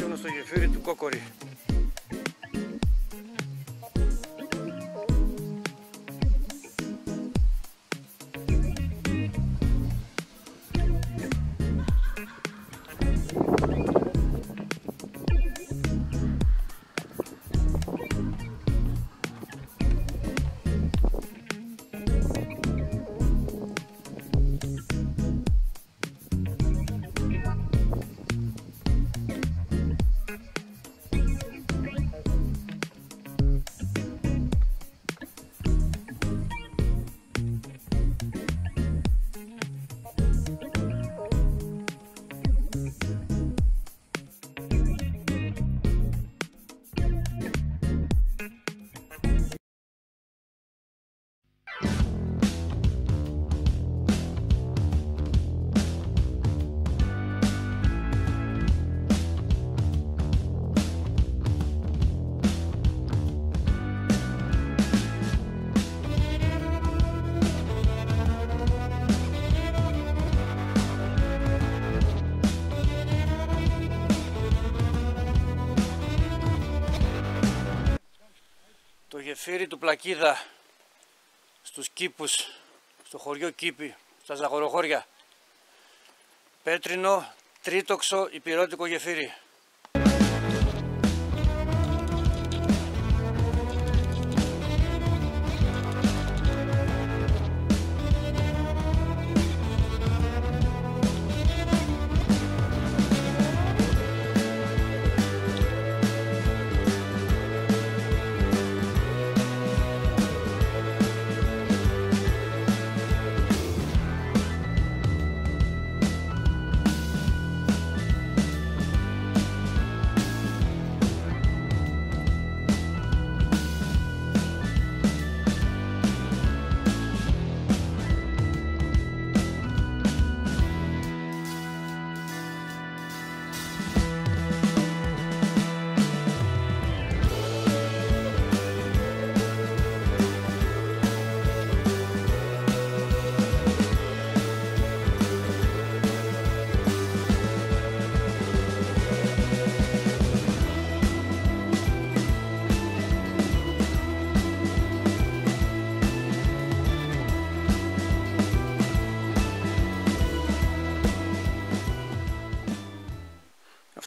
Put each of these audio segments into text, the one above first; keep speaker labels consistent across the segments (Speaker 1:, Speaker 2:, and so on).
Speaker 1: Μας στο γεφύρι του Κόκορη. Γεφύρι του Πλακίδα στους κήπους, στο χωριό Κήπη, στα Ζαγοροχώρια. Πέτρινο, τρίτοξο, υπηρώτικο γεφύρι.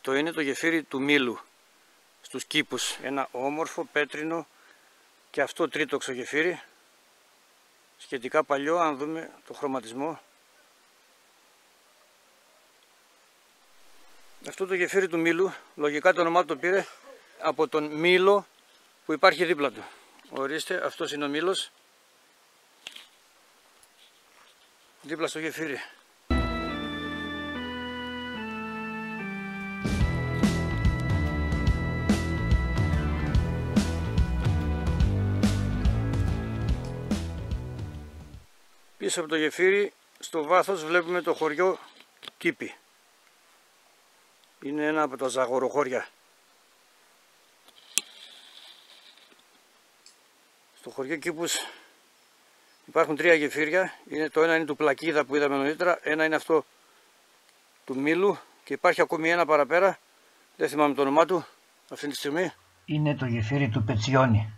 Speaker 1: Αυτό είναι το γεφύρι του Μήλου στους κήπους. Ένα όμορφο πέτρινο και αυτό τρίτοξο γεφύρι. Σχετικά παλιό αν δούμε το χρωματισμό. Αυτό το γεφύρι του Μήλου, λογικά το όνομά το πήρε από τον Μήλο που υπάρχει δίπλα του. Ορίστε, αυτός είναι ο Μήλος. Δίπλα στο γεφύρι. Πίσω από το γεφύρι, στο βάθος βλέπουμε το χωριό Κήπη. Είναι ένα από τα ζαγοροχώρια. Στο χωριό Κήπους υπάρχουν τρία γεφύρια. Είναι, το ένα είναι του Πλακίδα που είδαμε νωρίτερα, ένα είναι αυτό του Μήλου και υπάρχει ακόμη ένα παραπέρα. Δεν θυμάμαι το όνομά του αυτή τη στιγμή.
Speaker 2: Είναι το γεφύρι του Πετσιόνι.